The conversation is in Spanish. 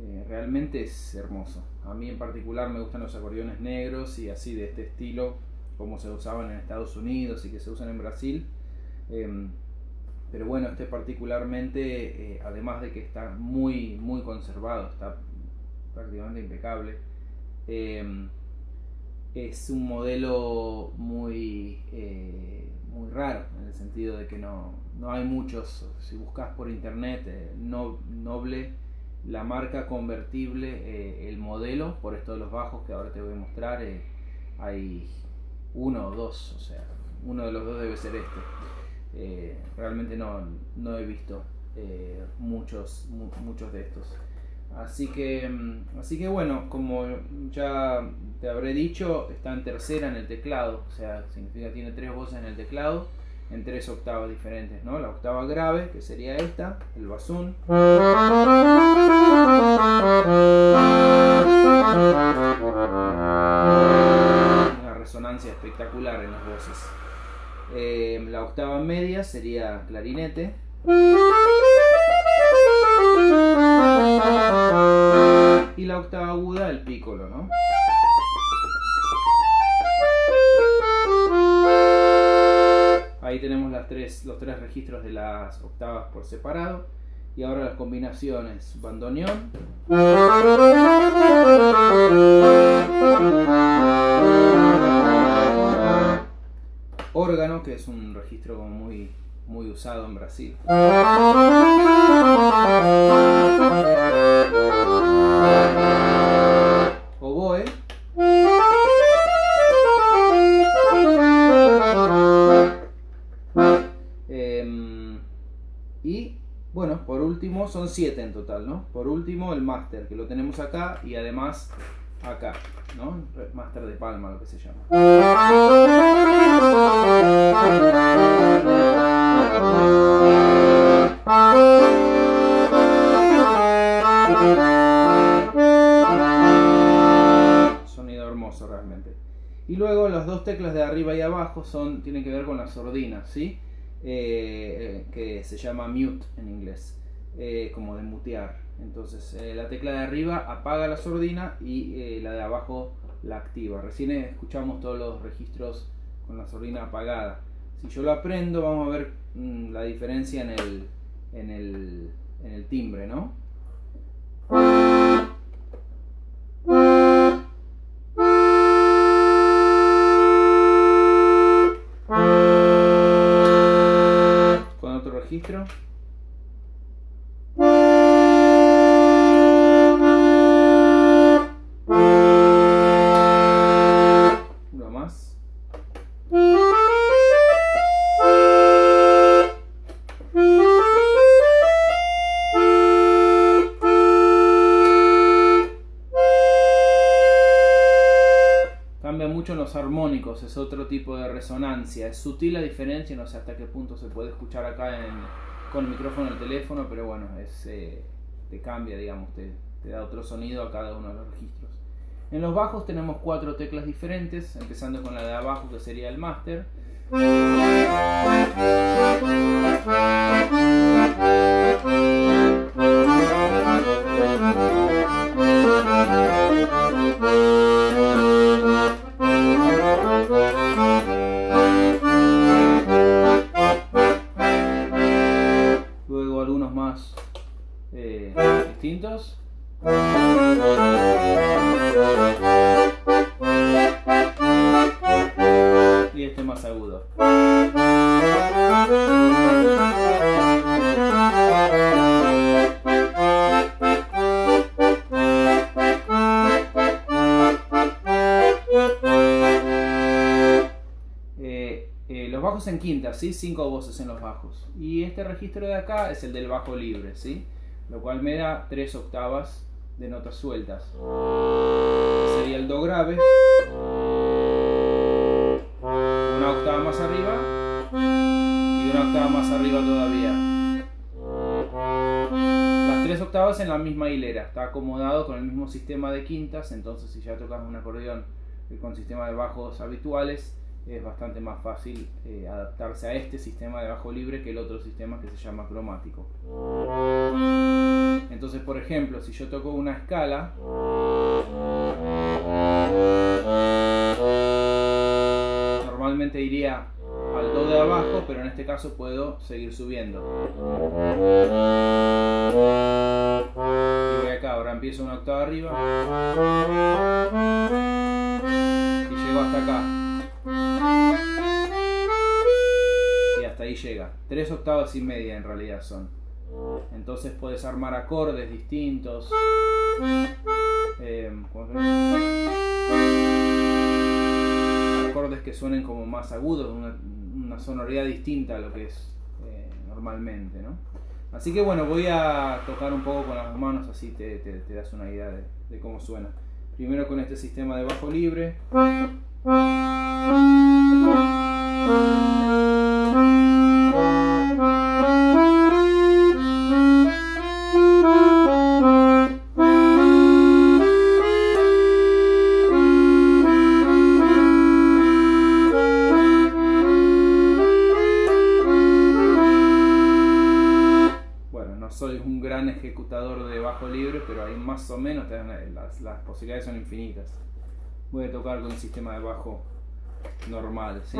Eh, realmente es hermoso. A mí en particular me gustan los acordeones negros y así de este estilo, como se usaban en Estados Unidos y que se usan en Brasil. Em, pero bueno, este particularmente, eh, además de que está muy, muy conservado, está prácticamente impecable, em, es un modelo muy, eh, muy raro, en el sentido de que no, no hay muchos, si buscas por internet, no, noble la marca convertible, eh, el modelo, por esto de los bajos que ahora te voy a mostrar, eh, hay uno o dos, o sea, uno de los dos debe ser este. Eh, realmente no, no, he visto muchos, muchos de estos. Así que, mm, así que bueno, como ya te habré dicho, está en tercera en el teclado, o sea, significa que tiene tres voces en el teclado en tres octavas diferentes, ¿no? La octava grave, que sería esta, el basún. Una resonancia espectacular en las voces. Eh, la octava media sería clarinete. Y la octava aguda, el pícolo, ¿no? Tenemos las tres, los tres registros de las octavas por separado. Y ahora las combinaciones. Bandoneón. Órgano, que es un registro muy, muy usado en Brasil. Son 7 en total, ¿no? Por último, el máster, que lo tenemos acá y además acá, ¿no? Máster de palma, lo que se llama. Sonido hermoso realmente. Y luego las dos teclas de arriba y abajo son, tienen que ver con la sordina, ¿sí? Eh, que se llama mute en inglés, eh, como de mutear. Entonces eh, la tecla de arriba apaga la sordina y la de abajo la activa. Recién escuchamos todos los registros con la sordina apagada. Si yo lo aprendo vamos a ver mm, la diferencia en el, en el, en el timbre, ¿no? registro. Armónicos, es otro tipo de resonancia. Es sutil la diferencia, no sé hasta qué punto se puede escuchar acá con el micrófono del teléfono, pero bueno, es, eh, te cambia, digamos, te, te da otro sonido a cada uno de los registros. En los bajos tenemos cuatro teclas diferentes, empezando con la de abajo que sería el máster. Y en quinta, ¿sí? Cinco voces en los bajos. Y este registro de acá es el del bajo libre, ¿sí? Lo cual me da tres octavas de notas sueltas. Sería el Do grave. Una octava más arriba. Y una octava más arriba todavía. Las tres octavas en la misma hilera. Está acomodado con el mismo sistema de quintas. Entonces si ya tocas un acordeón con sistema de bajos habituales, es bastante más fácil eh, adaptarse a este sistema de bajo libre que el otro sistema que se llama cromático. Entonces, por ejemplo, si yo toco una escala, normalmente iría al do de abajo, pero en este caso puedo seguir subiendo. Y voy acá, ahora empiezo una octava arriba y llego hasta acá. Llega. Tres octavas y media en realidad son. Entonces puedes armar acordes distintos. Eh, acordes que suenen como más agudos, una, sonoridad distinta a lo que es eh, normalmente. ¿no? Así que bueno, voy a tocar un poco con las manos, así te, das una idea de, de cómo suena. Primero con este sistema de bajo libre. Libre, pero ahí más o menos las, las posibilidades son infinitas. Voy a tocar con el sistema de bajo normal, ¿sí?